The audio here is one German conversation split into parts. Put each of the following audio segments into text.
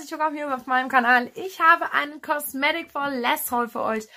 herzlich willkommen hier auf meinem Kanal. Ich habe einen Cosmetic for Less Haul für euch.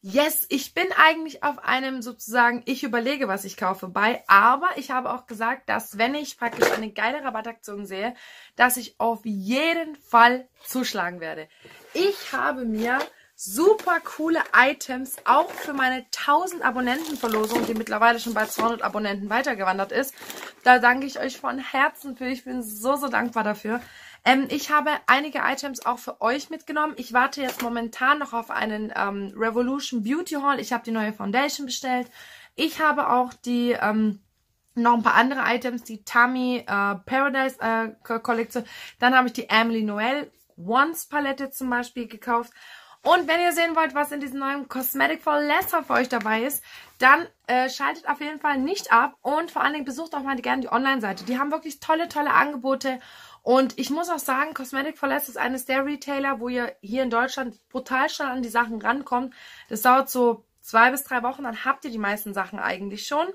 Yes, ich bin eigentlich auf einem sozusagen, ich überlege, was ich kaufe bei, aber ich habe auch gesagt, dass wenn ich praktisch eine geile Rabattaktion sehe, dass ich auf jeden Fall zuschlagen werde. Ich habe mir super coole Items auch für meine 1000 Abonnentenverlosung, die mittlerweile schon bei 200 Abonnenten weitergewandert ist. Da danke ich euch von Herzen für. Ich bin so, so dankbar dafür. Ähm, ich habe einige Items auch für euch mitgenommen. Ich warte jetzt momentan noch auf einen ähm, Revolution Beauty Haul. Ich habe die neue Foundation bestellt. Ich habe auch die... Ähm, noch ein paar andere Items, die Tammy äh, Paradise äh, Kollektion. Dann habe ich die Emily Noel Once Palette zum Beispiel gekauft. Und wenn ihr sehen wollt, was in diesem neuen Cosmetic for Lesser für euch dabei ist, dann äh, schaltet auf jeden Fall nicht ab und vor allen Dingen besucht auch mal gerne die Online-Seite. Die haben wirklich tolle, tolle Angebote und ich muss auch sagen, Cosmetic Less ist eines der Retailer, wo ihr hier in Deutschland brutal schnell an die Sachen rankommt. Das dauert so zwei bis drei Wochen, dann habt ihr die meisten Sachen eigentlich schon.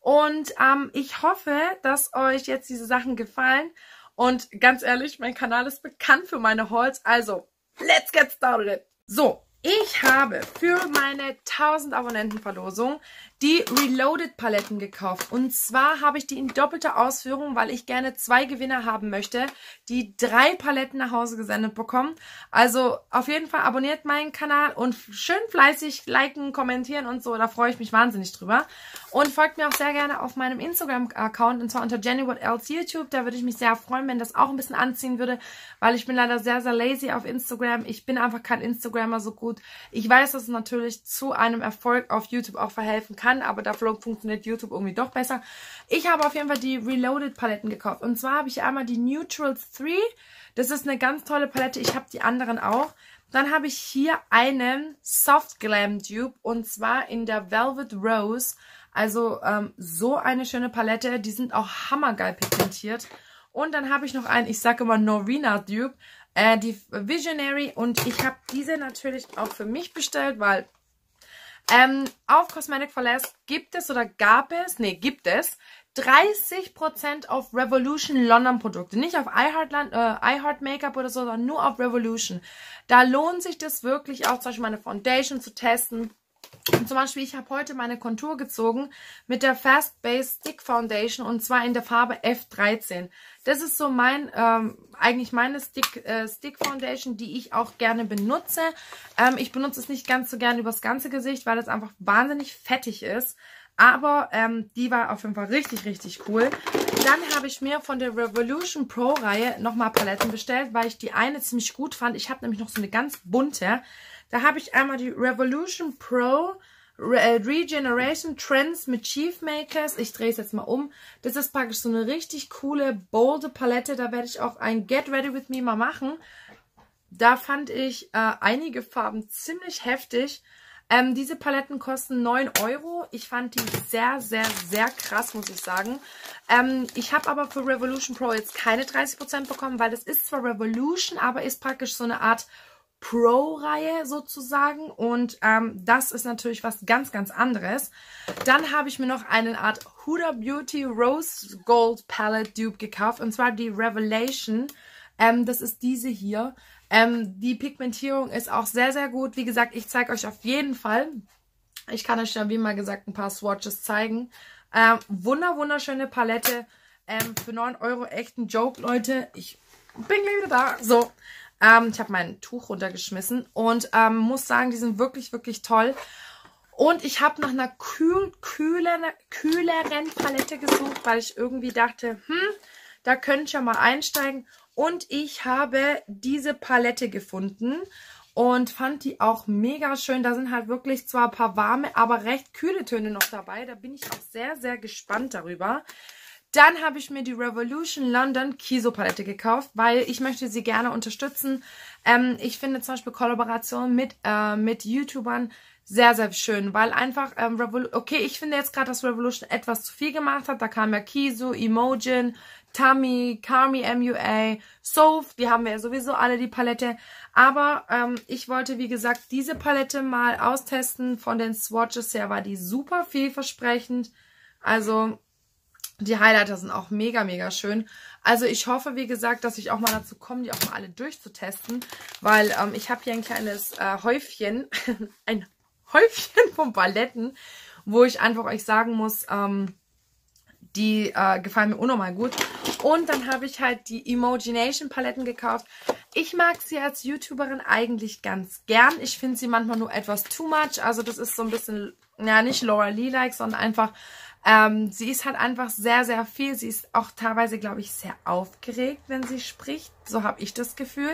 Und ähm, ich hoffe, dass euch jetzt diese Sachen gefallen. Und ganz ehrlich, mein Kanal ist bekannt für meine Hauls. Also, let's get started. So, ich habe für meine 1000 Abonnenten-Verlosung die Reloaded Paletten gekauft. Und zwar habe ich die in doppelter Ausführung, weil ich gerne zwei Gewinner haben möchte, die drei Paletten nach Hause gesendet bekommen. Also auf jeden Fall abonniert meinen Kanal und schön fleißig liken, kommentieren und so. Da freue ich mich wahnsinnig drüber. Und folgt mir auch sehr gerne auf meinem Instagram-Account und zwar unter Jenny What Else YouTube. Da würde ich mich sehr freuen, wenn das auch ein bisschen anziehen würde, weil ich bin leider sehr, sehr lazy auf Instagram. Ich bin einfach kein Instagrammer so gut. Ich weiß, dass es natürlich zu einem Erfolg auf YouTube auch verhelfen kann kann, aber dafür funktioniert YouTube irgendwie doch besser. Ich habe auf jeden Fall die Reloaded Paletten gekauft. Und zwar habe ich einmal die Neutrals 3. Das ist eine ganz tolle Palette. Ich habe die anderen auch. Dann habe ich hier einen Soft Glam Dupe und zwar in der Velvet Rose. Also ähm, so eine schöne Palette. Die sind auch hammergeil pigmentiert. Und dann habe ich noch einen, ich sage immer Norina Dupe, äh, die Visionary. Und ich habe diese natürlich auch für mich bestellt, weil ähm, auf Cosmetic for Less gibt es oder gab es, nee, gibt es 30% auf Revolution London Produkte. Nicht auf iHeart, äh, iHeart Makeup oder so, sondern nur auf Revolution. Da lohnt sich das wirklich auch zum Beispiel meine Foundation zu testen. Und zum Beispiel, ich habe heute meine Kontur gezogen mit der Fast Base Stick Foundation und zwar in der Farbe F13. Das ist so mein, ähm, eigentlich meine Stick, äh, Stick Foundation, die ich auch gerne benutze. Ähm, ich benutze es nicht ganz so gerne übers ganze Gesicht, weil es einfach wahnsinnig fettig ist. Aber ähm, die war auf jeden Fall richtig, richtig cool. Dann habe ich mir von der Revolution Pro Reihe nochmal Paletten bestellt, weil ich die eine ziemlich gut fand. Ich habe nämlich noch so eine ganz bunte. Da habe ich einmal die Revolution Pro äh, Regeneration Trends mit Chief Makers. Ich drehe es jetzt mal um. Das ist praktisch so eine richtig coole, bolde Palette. Da werde ich auch ein Get Ready With Me mal machen. Da fand ich äh, einige Farben ziemlich heftig. Ähm, diese Paletten kosten 9 Euro. Ich fand die sehr, sehr, sehr krass, muss ich sagen. Ähm, ich habe aber für Revolution Pro jetzt keine 30% bekommen, weil das ist zwar Revolution, aber ist praktisch so eine Art Pro-Reihe sozusagen und ähm, das ist natürlich was ganz, ganz anderes. Dann habe ich mir noch eine Art Huda Beauty Rose Gold Palette Dupe gekauft und zwar die Revelation. Ähm, das ist diese hier. Ähm, die Pigmentierung ist auch sehr, sehr gut. Wie gesagt, ich zeige euch auf jeden Fall. Ich kann euch ja, wie mal gesagt, ein paar Swatches zeigen. Ähm, wunder, wunderschöne Palette. Ähm, für 9 Euro echt ein Joke, Leute. Ich bin gleich wieder da. So, ähm, ich habe mein Tuch runtergeschmissen und ähm, muss sagen, die sind wirklich, wirklich toll. Und ich habe nach einer kühl, kühleren, kühleren Palette gesucht, weil ich irgendwie dachte, hm, da könnte ich ja mal einsteigen. Und ich habe diese Palette gefunden und fand die auch mega schön. Da sind halt wirklich zwar ein paar warme, aber recht kühle Töne noch dabei. Da bin ich auch sehr, sehr gespannt darüber. Dann habe ich mir die Revolution London Kiso Palette gekauft, weil ich möchte sie gerne unterstützen. Ähm, ich finde zum Beispiel Kollaboration mit, äh, mit YouTubern sehr, sehr schön, weil einfach, ähm, Revol okay, ich finde jetzt gerade, dass Revolution etwas zu viel gemacht hat. Da kam ja Kiso, Emojin, Tami, Kami MUA, Soph, die haben wir ja sowieso alle die Palette. Aber ähm, ich wollte, wie gesagt, diese Palette mal austesten. Von den Swatches her war die super vielversprechend. Also Die Highlighter sind auch mega, mega schön. Also ich hoffe, wie gesagt, dass ich auch mal dazu komme, die auch mal alle durchzutesten. Weil ähm, ich habe hier ein kleines äh, Häufchen, ein Häufchen von Paletten, wo ich einfach euch sagen muss, ähm, die äh, gefallen mir unnormal gut. Und dann habe ich halt die Emogination Paletten gekauft. Ich mag sie als YouTuberin eigentlich ganz gern. Ich finde sie manchmal nur etwas too much. Also das ist so ein bisschen, ja nicht Laura Lee-like, sondern einfach, ähm, sie ist halt einfach sehr, sehr viel. Sie ist auch teilweise, glaube ich, sehr aufgeregt, wenn sie spricht. So habe ich das Gefühl.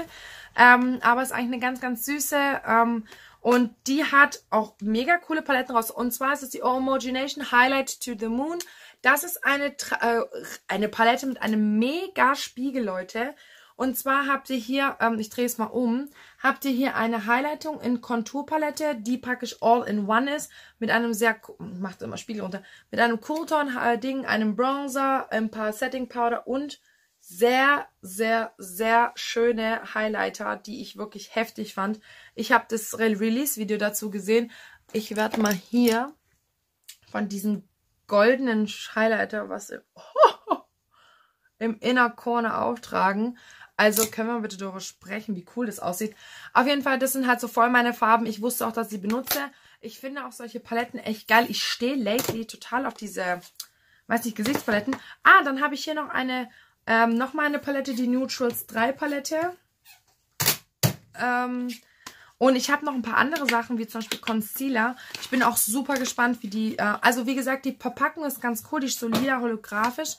Ähm, aber ist eigentlich eine ganz, ganz süße. Ähm, und die hat auch mega coole Paletten raus. Und zwar ist es die Homogenation Highlight to the Moon. Das ist eine, äh, eine Palette mit einem mega Spiegel, Leute. Und zwar habt ihr hier, ähm, ich drehe es mal um, habt ihr hier eine Highlightung in Konturpalette, die praktisch all in one ist, mit einem sehr, macht immer Spiegel runter, mit einem Coolton-Ding, einem Bronzer, ein paar Setting Powder und sehr, sehr, sehr schöne Highlighter, die ich wirklich heftig fand. Ich habe das Release-Video dazu gesehen. Ich werde mal hier von diesem goldenen Highlighter was im, oh, im Inner Corner auftragen. Also können wir bitte darüber sprechen, wie cool das aussieht. Auf jeden Fall, das sind halt so voll meine Farben. Ich wusste auch, dass ich sie benutze. Ich finde auch solche Paletten echt geil. Ich stehe lately total auf diese, weiß nicht, Gesichtspaletten. Ah, dann habe ich hier noch eine, ähm, nochmal eine Palette, die Neutrals 3 Palette. Ähm, und ich habe noch ein paar andere Sachen, wie zum Beispiel Concealer. Ich bin auch super gespannt, wie die... Äh, also wie gesagt, die Verpackung ist ganz cool. Die ist so lila holographisch.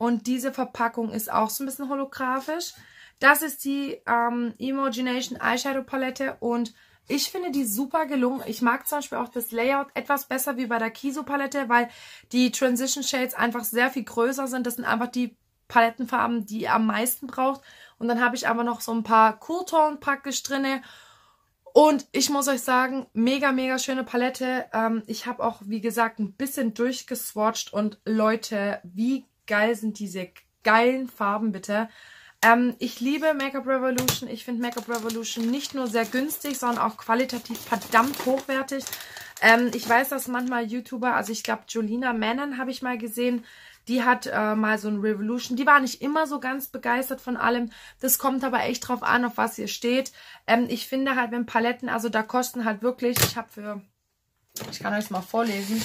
Und diese Verpackung ist auch so ein bisschen holographisch. Das ist die ähm, Emogination Eyeshadow Palette. Und ich finde die super gelungen. Ich mag zum Beispiel auch das Layout etwas besser wie bei der Kiso Palette, weil die Transition Shades einfach sehr viel größer sind. Das sind einfach die Palettenfarben, die ihr am meisten braucht. Und dann habe ich aber noch so ein paar Cool Tone praktisch drinne und ich muss euch sagen, mega, mega schöne Palette. Ähm, ich habe auch, wie gesagt, ein bisschen durchgeswatcht. Und Leute, wie geil sind diese geilen Farben bitte. Ähm, ich liebe Makeup Revolution. Ich finde Makeup Revolution nicht nur sehr günstig, sondern auch qualitativ verdammt hochwertig. Ähm, ich weiß, dass manchmal YouTuber, also ich glaube Jolina Manon habe ich mal gesehen, die hat äh, mal so ein Revolution. Die war nicht immer so ganz begeistert von allem. Das kommt aber echt drauf an, auf was ihr steht. Ähm, ich finde halt, wenn Paletten, also da kosten halt wirklich, ich habe für, ich kann euch mal vorlesen,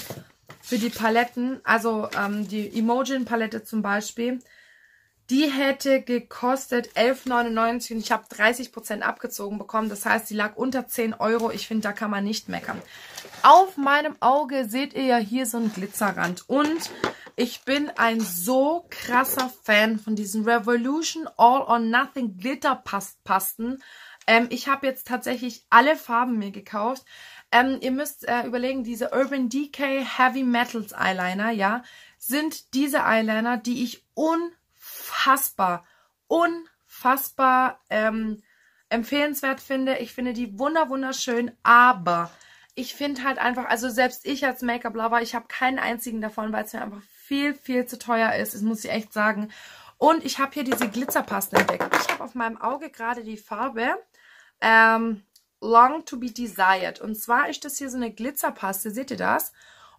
für die Paletten, also ähm, die Emojin-Palette zum Beispiel, die hätte gekostet 11,99 und ich habe 30% abgezogen bekommen. Das heißt, die lag unter 10 Euro. Ich finde, da kann man nicht meckern. Auf meinem Auge seht ihr ja hier so einen Glitzerrand. Und ich bin ein so krasser Fan von diesen Revolution All or Nothing Glitter Pasten. Ähm, ich habe jetzt tatsächlich alle Farben mir gekauft. Ähm, ihr müsst äh, überlegen, diese Urban Decay Heavy Metals Eyeliner, ja, sind diese Eyeliner, die ich unfassbar, unfassbar ähm, empfehlenswert finde. Ich finde die wunder wunderschön, aber ich finde halt einfach, also selbst ich als Make-up-Lover, ich habe keinen einzigen davon, weil es mir einfach viel, viel zu teuer ist. Das muss ich echt sagen. Und ich habe hier diese Glitzerpasten entdeckt. Ich habe auf meinem Auge gerade die Farbe ähm, Long to be Desired. Und zwar ist das hier so eine Glitzerpaste. Seht ihr das?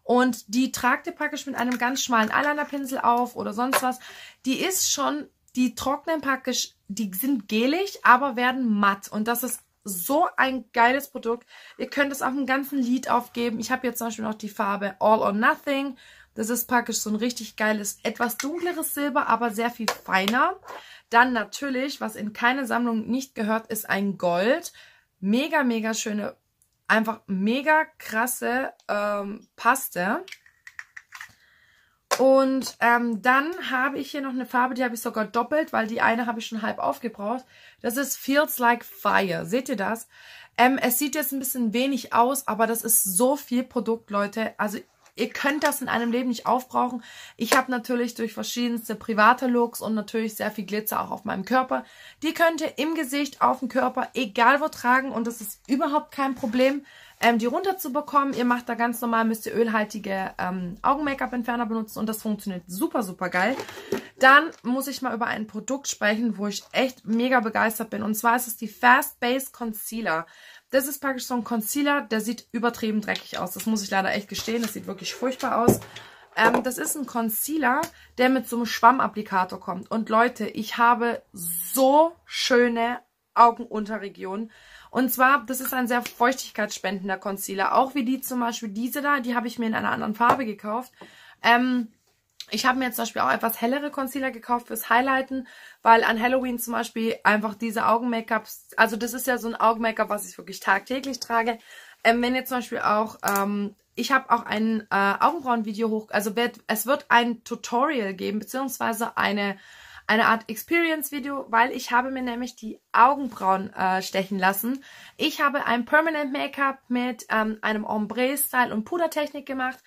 Und die tragt ihr praktisch mit einem ganz schmalen Eyelinerpinsel auf oder sonst was. Die ist schon, die trocknen praktisch, die sind gelig, aber werden matt. Und das ist so ein geiles Produkt. Ihr könnt es auf dem ganzen Lid aufgeben. Ich habe jetzt zum Beispiel noch die Farbe All or Nothing. Das ist praktisch so ein richtig geiles, etwas dunkleres Silber, aber sehr viel feiner. Dann natürlich, was in keine Sammlung nicht gehört, ist ein Gold. Mega, mega schöne, einfach mega krasse ähm, Paste. Und ähm, dann habe ich hier noch eine Farbe, die habe ich sogar doppelt, weil die eine habe ich schon halb aufgebraucht. Das ist Feels Like Fire. Seht ihr das? Ähm, es sieht jetzt ein bisschen wenig aus, aber das ist so viel Produkt, Leute. Also Ihr könnt das in einem Leben nicht aufbrauchen. Ich habe natürlich durch verschiedenste private Looks und natürlich sehr viel Glitzer auch auf meinem Körper. Die könnt ihr im Gesicht, auf dem Körper, egal wo tragen und das ist überhaupt kein Problem, ähm, die runterzubekommen. Ihr macht da ganz normal, müsst ihr ölhaltige ähm, Augen-Make-up-Entferner benutzen und das funktioniert super, super geil. Dann muss ich mal über ein Produkt sprechen, wo ich echt mega begeistert bin und zwar ist es die Fast Base Concealer. Das ist praktisch so ein Concealer, der sieht übertrieben dreckig aus. Das muss ich leider echt gestehen. Das sieht wirklich furchtbar aus. Ähm, das ist ein Concealer, der mit so einem Schwammapplikator kommt. Und Leute, ich habe so schöne Augenunterregionen. Und zwar, das ist ein sehr feuchtigkeitsspendender Concealer. Auch wie die zum Beispiel diese da, die habe ich mir in einer anderen Farbe gekauft. Ähm, ich habe mir jetzt zum Beispiel auch etwas hellere Concealer gekauft fürs Highlighten, weil an Halloween zum Beispiel einfach diese Augen-Make-ups, also das ist ja so ein Augen-Make-up, was ich wirklich tagtäglich trage. Ähm, wenn jetzt zum Beispiel auch, ähm, ich habe auch ein äh, Augenbrauen-Video hoch, also wird, es wird ein Tutorial geben, beziehungsweise eine eine Art Experience-Video, weil ich habe mir nämlich die Augenbrauen äh, stechen lassen. Ich habe ein Permanent Make-up mit ähm, einem Ombre-Style und Pudertechnik gemacht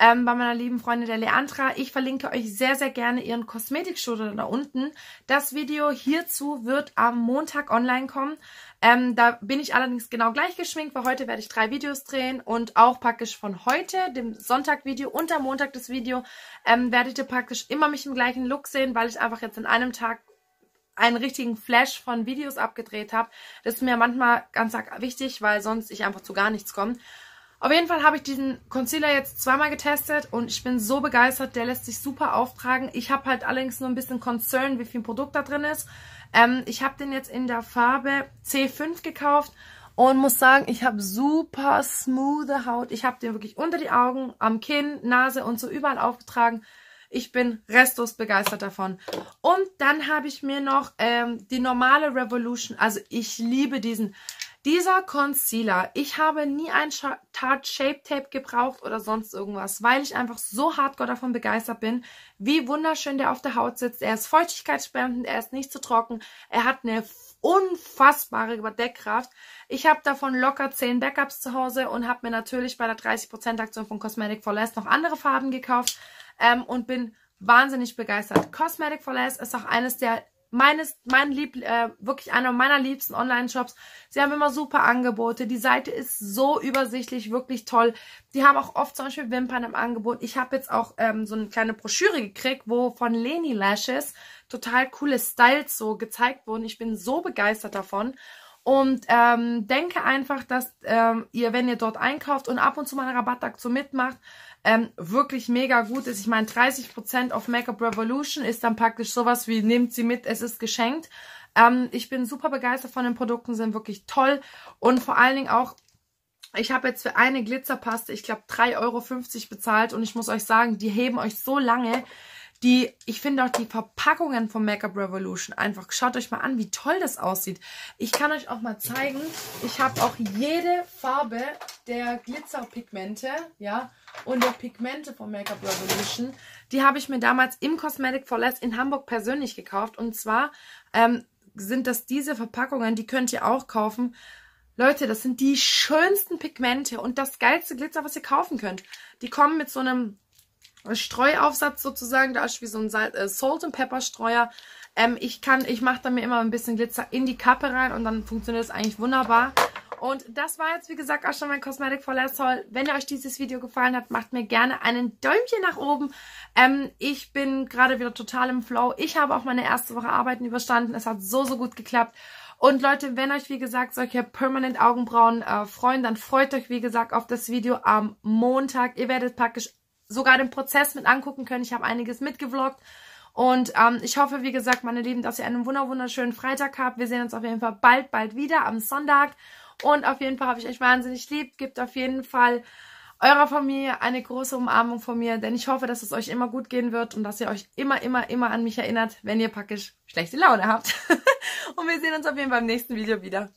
ähm, bei meiner lieben Freundin der Leandra. Ich verlinke euch sehr, sehr gerne ihren Kosmetikstudio da unten. Das Video hierzu wird am Montag online kommen. Ähm, da bin ich allerdings genau gleich geschminkt, weil heute werde ich drei Videos drehen und auch praktisch von heute, dem Sonntag-Video und am Montag das Video, ähm, werdet ihr praktisch immer mich im gleichen Look sehen, weil ich einfach jetzt in einem Tag einen richtigen Flash von Videos abgedreht habe. Das ist mir manchmal ganz wichtig, weil sonst ich einfach zu gar nichts komme. Auf jeden Fall habe ich diesen Concealer jetzt zweimal getestet und ich bin so begeistert. Der lässt sich super auftragen. Ich habe halt allerdings nur ein bisschen Concern, wie viel Produkt da drin ist. Ähm, ich habe den jetzt in der Farbe C5 gekauft und muss sagen, ich habe super smooth Haut. Ich habe den wirklich unter die Augen, am Kinn, Nase und so überall aufgetragen. Ich bin restlos begeistert davon. Und dann habe ich mir noch ähm, die normale Revolution, also ich liebe diesen dieser Concealer, ich habe nie ein Tarte Shape Tape gebraucht oder sonst irgendwas, weil ich einfach so hardcore davon begeistert bin, wie wunderschön der auf der Haut sitzt. Er ist feuchtigkeitsspendend, er ist nicht zu trocken, er hat eine unfassbare Überdeckkraft. Ich habe davon locker 10 Backups zu Hause und habe mir natürlich bei der 30% Aktion von Cosmetic for Less noch andere Farben gekauft ähm, und bin wahnsinnig begeistert. Cosmetic for Less ist auch eines der meines, mein Lieb, äh, wirklich einer meiner liebsten Online-Shops. Sie haben immer super Angebote. Die Seite ist so übersichtlich, wirklich toll. Die haben auch oft zum Beispiel Wimpern im Angebot. Ich habe jetzt auch ähm, so eine kleine Broschüre gekriegt, wo von Leni Lashes total coole Styles so gezeigt wurden. Ich bin so begeistert davon. Und ähm, denke einfach, dass ähm, ihr, wenn ihr dort einkauft und ab und zu mal eine Rabattaktion mitmacht, ähm, wirklich mega gut ist. Ich meine, 30% auf Makeup Revolution ist dann praktisch sowas wie, nehmt sie mit, es ist geschenkt. Ähm, ich bin super begeistert von den Produkten, sind wirklich toll und vor allen Dingen auch ich habe jetzt für eine Glitzerpaste, ich glaube 3,50 Euro bezahlt und ich muss euch sagen, die heben euch so lange. Die, ich finde auch die Verpackungen von Makeup Revolution einfach, schaut euch mal an, wie toll das aussieht. Ich kann euch auch mal zeigen, ich habe auch jede Farbe der Glitzerpigmente, ja, und der Pigmente von Makeup Revolution. Die habe ich mir damals im Cosmetic for Less in Hamburg persönlich gekauft. Und zwar ähm, sind das diese Verpackungen, die könnt ihr auch kaufen. Leute, das sind die schönsten Pigmente und das geilste Glitzer, was ihr kaufen könnt. Die kommen mit so einem Streuaufsatz sozusagen, da ist wie so ein äh, Salt and Pepper Streuer. Ähm, ich kann, ich mache da mir immer ein bisschen Glitzer in die Kappe rein und dann funktioniert es eigentlich wunderbar. Und das war jetzt, wie gesagt, auch schon mein Cosmetic for Less Haul. Wenn euch dieses Video gefallen hat, macht mir gerne einen Däumchen nach oben. Ähm, ich bin gerade wieder total im Flow. Ich habe auch meine erste Woche Arbeiten überstanden. Es hat so, so gut geklappt. Und Leute, wenn euch, wie gesagt, solche Permanent Augenbrauen äh, freuen, dann freut euch, wie gesagt, auf das Video am Montag. Ihr werdet praktisch sogar den Prozess mit angucken können. Ich habe einiges mitgevloggt. Und ähm, ich hoffe, wie gesagt, meine Lieben, dass ihr einen wunderschönen Freitag habt. Wir sehen uns auf jeden Fall bald, bald wieder am Sonntag. Und auf jeden Fall habe ich euch wahnsinnig lieb. Gebt auf jeden Fall eurer Familie eine große Umarmung von mir, denn ich hoffe, dass es euch immer gut gehen wird und dass ihr euch immer, immer, immer an mich erinnert, wenn ihr praktisch schlechte Laune habt. und wir sehen uns auf jeden Fall im nächsten Video wieder.